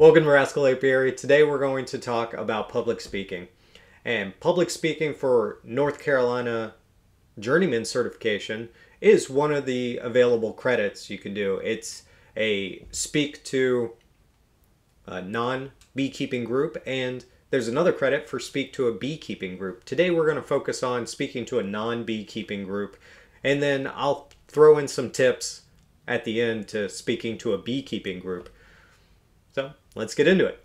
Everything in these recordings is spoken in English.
Welcome to Rascal Apiary. Today we're going to talk about public speaking. And public speaking for North Carolina Journeyman certification is one of the available credits you can do. It's a speak to a non beekeeping group, and there's another credit for speak to a beekeeping group. Today we're going to focus on speaking to a non beekeeping group, and then I'll throw in some tips at the end to speaking to a beekeeping group. Let's get into it.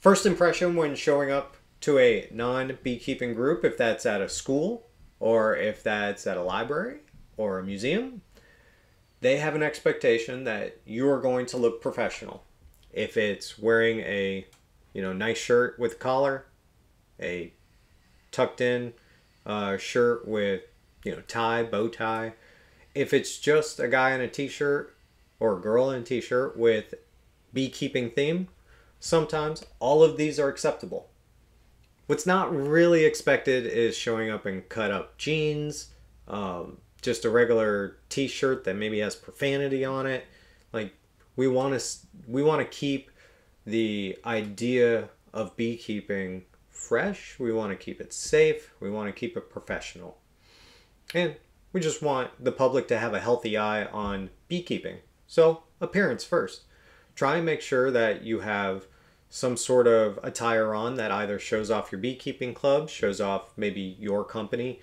First impression when showing up to a non beekeeping group, if that's at a school or if that's at a library or a museum, they have an expectation that you are going to look professional. If it's wearing a you know nice shirt with collar, a tucked in uh, shirt with you know tie, bow tie. If it's just a guy in a t-shirt or a girl in a t-shirt with beekeeping theme, Sometimes all of these are acceptable. What's not really expected is showing up in cut up jeans, um, just a regular t-shirt that maybe has profanity on it. Like we want to we want to keep the idea of beekeeping fresh. We want to keep it safe. We want to keep it professional. And we just want the public to have a healthy eye on beekeeping. So, appearance first try and make sure that you have some sort of attire on that either shows off your beekeeping club, shows off maybe your company,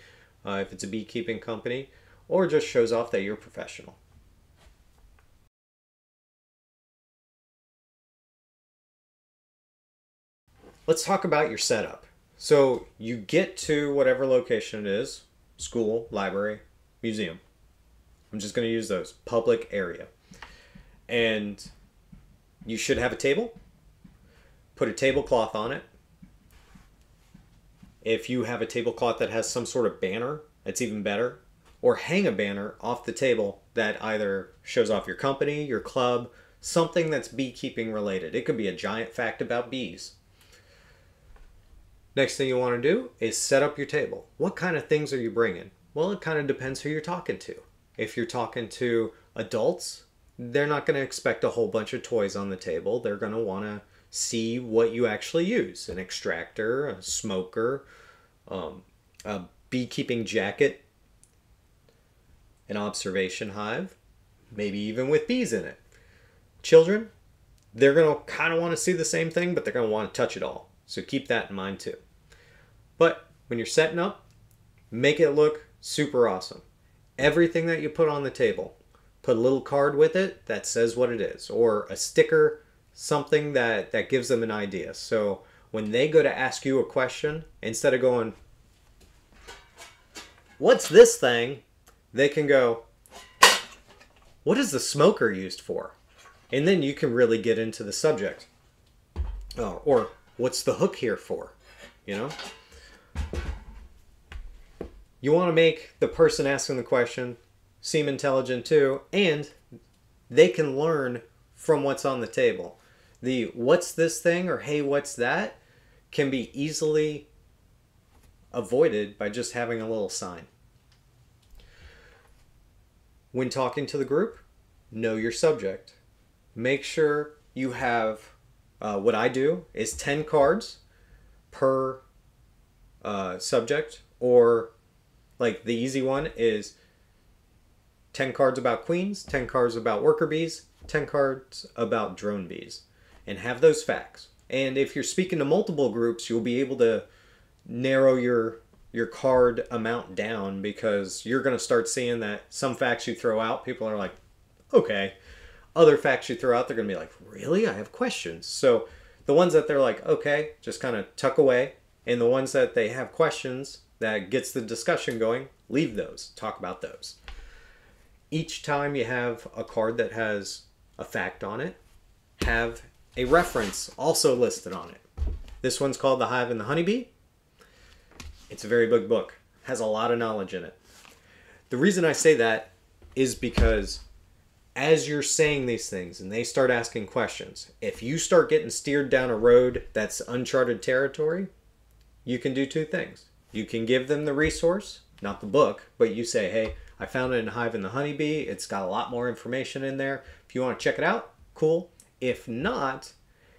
uh, if it's a beekeeping company, or just shows off that you're professional. Let's talk about your setup. So you get to whatever location it is school, library, museum. I'm just going to use those public area. And you should have a table. Put a tablecloth on it. If you have a tablecloth that has some sort of banner, that's even better. Or hang a banner off the table that either shows off your company, your club, something that's beekeeping related. It could be a giant fact about bees. Next thing you want to do is set up your table. What kind of things are you bringing? Well, it kind of depends who you're talking to. If you're talking to adults, they're not going to expect a whole bunch of toys on the table. They're going to want to see what you actually use an extractor, a smoker, um, a beekeeping jacket, an observation hive, maybe even with bees in it. Children, they're going to kind of want to see the same thing, but they're going to want to touch it all. So keep that in mind too. But when you're setting up, make it look super awesome. Everything that you put on the table, put a little card with it that says what it is or a sticker something that that gives them an idea. So when they go to ask you a question instead of going what's this thing? they can go what is the smoker used for? And then you can really get into the subject. Oh, or what's the hook here for? You know? You want to make the person asking the question seem intelligent too, and they can learn from what's on the table. The what's this thing or hey, what's that can be easily avoided by just having a little sign. When talking to the group, know your subject. Make sure you have uh, what I do is 10 cards per uh, subject, or like the easy one is 10 cards about queens, 10 cards about worker bees, 10 cards about drone bees, and have those facts. And if you're speaking to multiple groups, you'll be able to narrow your your card amount down because you're going to start seeing that some facts you throw out, people are like, okay. Other facts you throw out, they're going to be like, really? I have questions. So the ones that they're like, okay, just kind of tuck away. And the ones that they have questions that gets the discussion going, leave those. Talk about those each time you have a card that has a fact on it, have a reference also listed on it. This one's called The Hive and the Honeybee. It's a very big book, has a lot of knowledge in it. The reason I say that is because as you're saying these things and they start asking questions, if you start getting steered down a road that's uncharted territory, you can do two things. You can give them the resource, not the book, but you say, hey, I found it in Hive and the Honeybee. It's got a lot more information in there. If you want to check it out, cool. If not,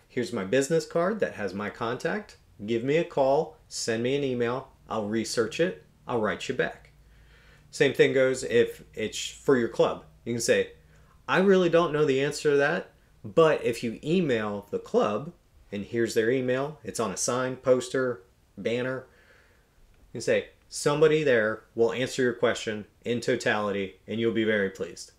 here's my business card that has my contact. Give me a call, send me an email. I'll research it. I'll write you back. Same thing goes if it's for your club. You can say, I really don't know the answer to that, but if you email the club, and here's their email, it's on a sign, poster, banner, you can say, somebody there will answer your question in totality, and you'll be very pleased.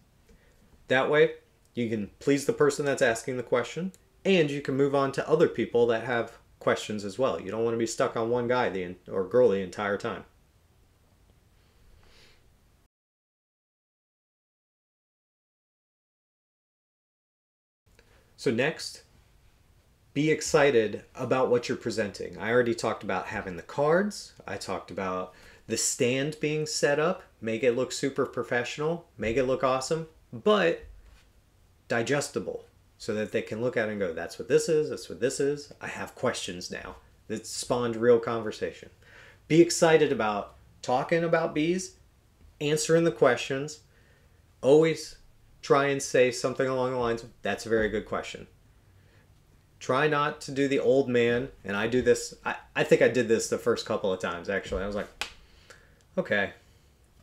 That way, you can please the person that's asking the question, and you can move on to other people that have questions as well. You don't want to be stuck on one guy the, or girl the entire time. So next, be excited about what you're presenting. I already talked about having the cards. I talked about the stand being set up, make it look super professional, make it look awesome, but digestible so that they can look at it and go, that's what this is, that's what this is. I have questions now. That spawned real conversation. Be excited about talking about bees, answering the questions. Always try and say something along the lines of, that's a very good question. Try not to do the old man, and I do this, I, I think I did this the first couple of times actually. I was like, okay,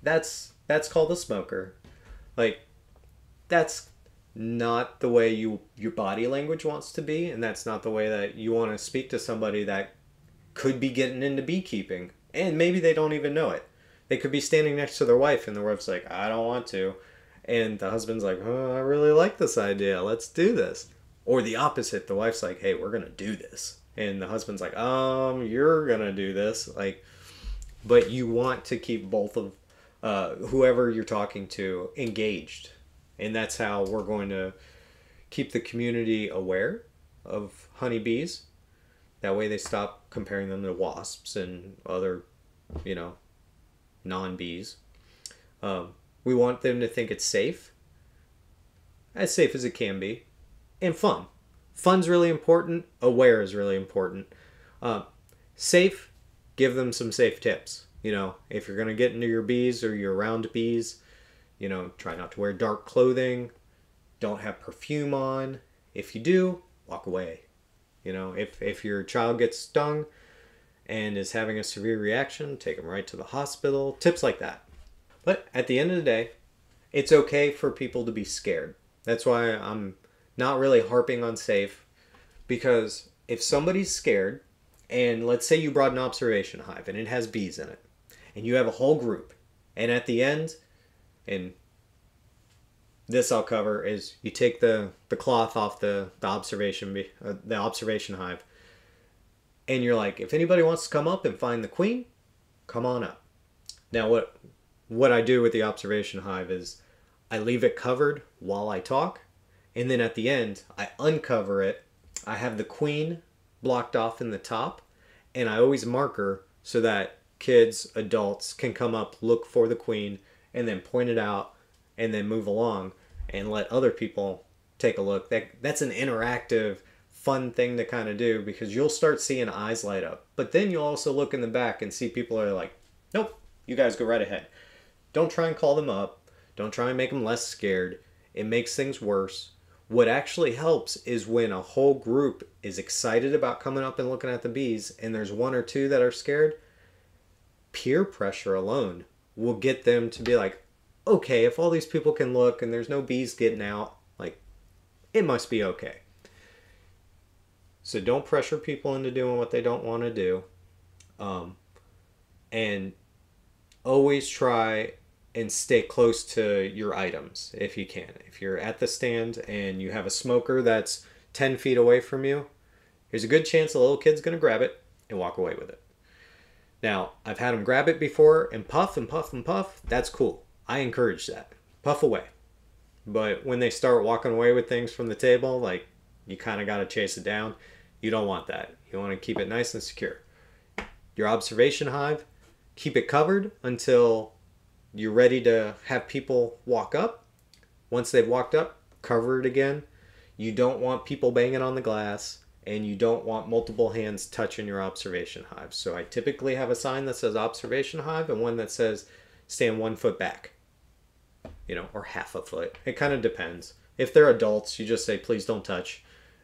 that's that's called a smoker. Like, that's not the way you your body language wants to be, and that's not the way that you want to speak to somebody that could be getting into beekeeping, and maybe they don't even know it. They could be standing next to their wife, and the wife's like, "I don't want to," and the husband's like, oh, I really like this idea. Let's do this. Or the opposite, the wife's like, hey, we're going to do this. And the husband's like, um, you're going to do this. Like, but you want to keep both of uh, whoever you're talking to engaged. And that's how we're going to keep the community aware of honeybees. That way they stop comparing them to wasps and other, you know, non bees. Um, we want them to think it's safe, as safe as it can be, and fun. Fun's really important. Aware is really important. Uh, safe, give them some safe tips. You know, if you're going to get into your bees or you're around bees, you know, try not to wear dark clothing. Don't have perfume on. If you do, walk away. You know, if, if your child gets stung and is having a severe reaction, take them right to the hospital. Tips like that. But at the end of the day, it's okay for people to be scared. That's why I'm not really harping on safe because if somebody's scared, and let's say you brought an observation hive and it has bees in it, and you have a whole group, and at the end, and this I'll cover is you take the, the cloth off the, the observation uh, the observation hive, and you're like, if anybody wants to come up and find the queen, come on up. Now what what I do with the observation hive is I leave it covered while I talk, and then at the end, I uncover it. I have the queen blocked off in the top, and I always mark her so that kids, adults can come up, look for the queen, and then point it out, and then move along and let other people take a look. That that's an interactive, fun thing to kind of do because you'll start seeing eyes light up. But then you'll also look in the back and see people are like, "Nope, you guys go right ahead." Don't try and call them up. Don't try and make them less scared. It makes things worse. What actually helps is when a whole group is excited about coming up and looking at the bees and there's one or two that are scared, peer pressure alone will get them to be like, okay, if all these people can look and there's no bees getting out, like, it must be okay. So don't pressure people into doing what they don't want to do. Um, and always try and stay close to your items if you can. If you're at the stand and you have a smoker that's 10 feet away from you, there's a good chance a little kid's going to grab it and walk away with it. Now, I've had them grab it before and puff and puff and puff. That's cool. I encourage that. puff away. But when they start walking away with things from the table, like you kind of got to chase it down. You don't want that. You want to keep it nice and secure. Your observation hive, keep it covered until you're ready to have people walk up. Once they've walked up, cover it again. You don't want people banging on the glass and you don't want multiple hands touching your observation hive. So I typically have a sign that says observation hive and one that says stand one foot back, you know, or half a foot. It kind of depends. If they're adults, you just say, please don't touch,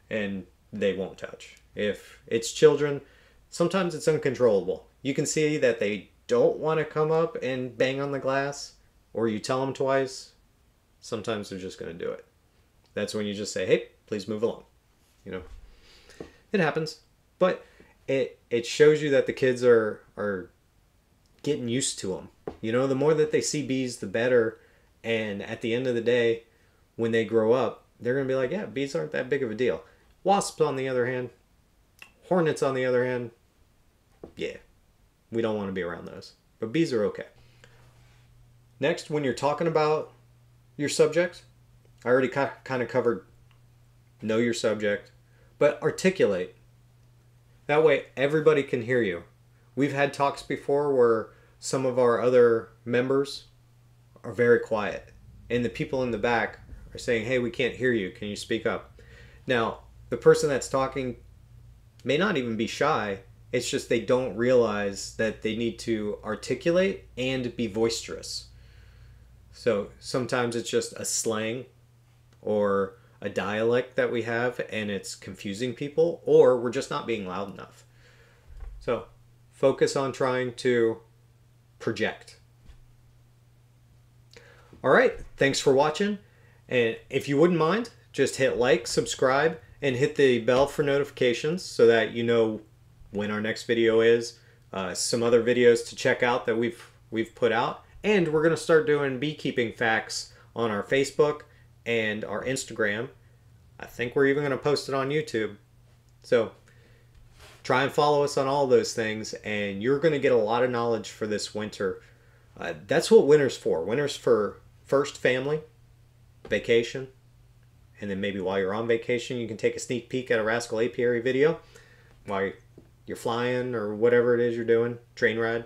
and they won't touch. If it's children, sometimes it's uncontrollable. You can see that they don't want to come up and bang on the glass, or you tell them twice, sometimes they're just going to do it. That's when you just say, hey, please move along. You know, it happens, but it it shows you that the kids are are getting used to them. You know, the more that they see bees, the better. And at the end of the day, when they grow up, they're gonna be like, yeah, bees aren't that big of a deal. Wasps, on the other hand, hornets, on the other hand, yeah, we don't want to be around those. But bees are okay. Next, when you're talking about your subject, I already kind of covered know your subject, but articulate. That way everybody can hear you. We've had talks before where some of our other members are very quiet, and the people in the back are saying, Hey, we can't hear you. Can you speak up? Now, the person that's talking may not even be shy. It's just they don't realize that they need to articulate and be boisterous. So sometimes it's just a slang or a dialect that we have and it's confusing people, or we're just not being loud enough. So focus on trying to project. All right, thanks for watching. And if you wouldn't mind, just hit like, subscribe, and hit the bell for notifications so that you know when our next video is. Uh, some other videos to check out that we've we've put out, and we're gonna start doing beekeeping facts on our Facebook and our Instagram. I think we're even gonna post it on YouTube. So try and follow us on all those things, and you're gonna get a lot of knowledge for this winter. Uh, that's what winter's for. Winter's for first family, vacation, and then maybe while you're on vacation, you can take a sneak peek at a Rascal Apiary video while you're flying or whatever it is you're doing, train ride.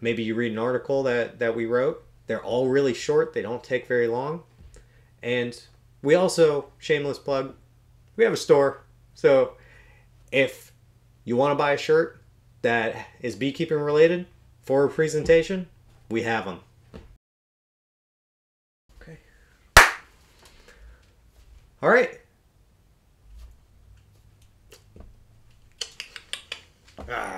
Maybe you read an article that, that we wrote. They're all really short, they don't take very long. And we also, shameless plug, we have a store. So if you want to buy a shirt that is beekeeping related for a presentation, we have them. Okay. All right. Ah.